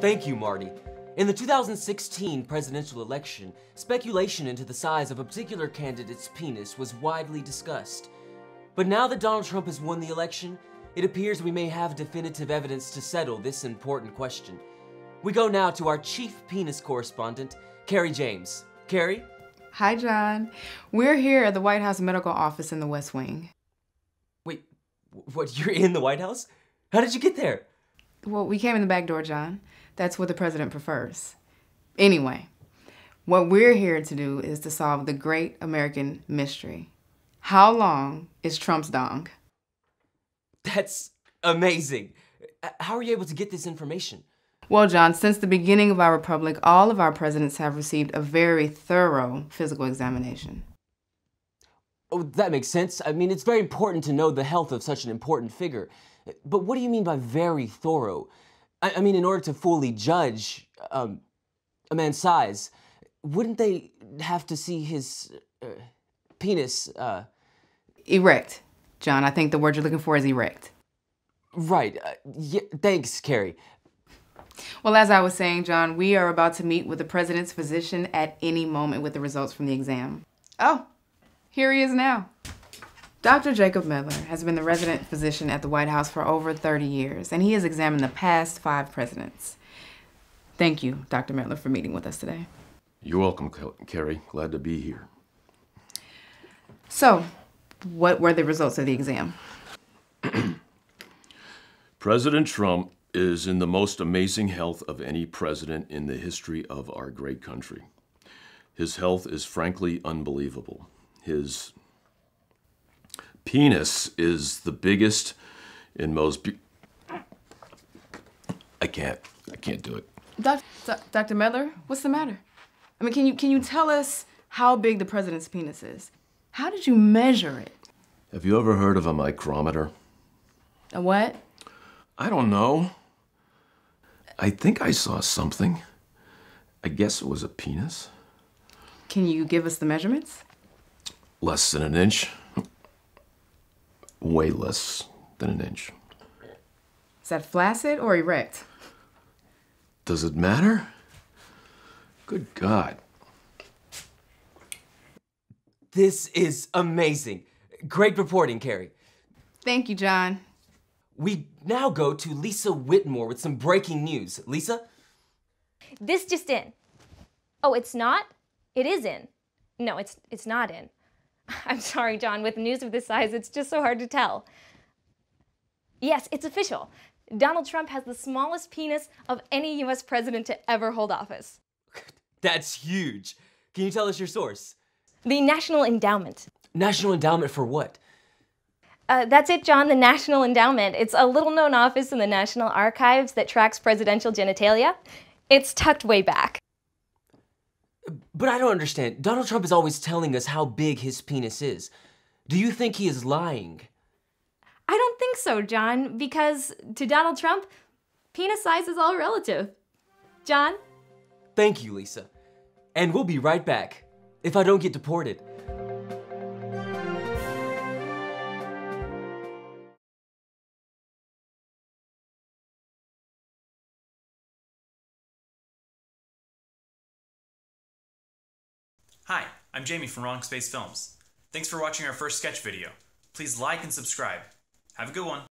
Thank you, Marty. In the 2016 presidential election, speculation into the size of a particular candidate's penis was widely discussed. But now that Donald Trump has won the election, it appears we may have definitive evidence to settle this important question. We go now to our chief penis correspondent, Kerri James. Kerri? Hi, John. We're here at the White House Medical Office in the West Wing. Wait, what? You're in the White House? How did you get there? Well, we came in the back door, John. That's what the president prefers. Anyway, what we're here to do is to solve the great American mystery. How long is Trump's dong? That's amazing. Uh, how are you able to get this information? Well, John, since the beginning of our republic, all of our presidents have received a very thorough physical examination. Oh, that makes sense. I mean, it's very important to know the health of such an important figure. But what do you mean by very thorough? I, I mean, in order to fully judge um, a man's size, wouldn't they have to see his uh, penis? Uh... Erect, John. I think the word you're looking for is erect. Right. Uh, yeah, thanks, Kerri. Well, as I was saying, John, we are about to meet with the president's physician at any moment with the results from the exam. Oh, here he is now. Dr. Jacob Mettler has been the resident physician at the White House for over 30 years, and he has examined the past five presidents. Thank you, Dr. Mettler, for meeting with us today. You're welcome, Kerri. Glad to be here. So, what were the results of the exam? President Trump is in the most amazing health of any president in the history of our great country. His health is frankly unbelievable. His penis is the biggest and most. I can't. I can't do it. Doc, Dr. Mettler, what's the matter? I mean, can you can you tell us how big the president's penis is? How did you measure it? Have you ever heard of a micrometer? A what? I don't know. I think I saw something. I guess it was a penis. Can you give us the measurements? Less than an inch. Way less than an inch. Is that flaccid or erect? Does it matter? Good God. This is amazing. Great reporting, Kerri. Thank you, John. We now go to Lisa Whitmore with some breaking news. Lisa? This just in. Oh, it's not? It is in. No, it's it's not in. I'm sorry, John, with news of this size, it's just so hard to tell. Yes, it's official. Donald Trump has the smallest penis of any US president to ever hold office. That's huge. Can you tell us your source? The National Endowment. National Endowment for what? Uh, that's it, John, the National Endowment. It's a little known office in the National Archives that tracks presidential genitalia. It's tucked way back. But I don't understand. Donald Trump is always telling us how big his penis is. Do you think he is lying? I don't think so, John, because to Donald Trump, penis size is all relative. John? Thank you, Lisa. And we'll be right back. If I don't get deported. Hi, I'm Jamie from Wrong Space Films. Thanks for watching our first sketch video. Please like and subscribe. Have a good one.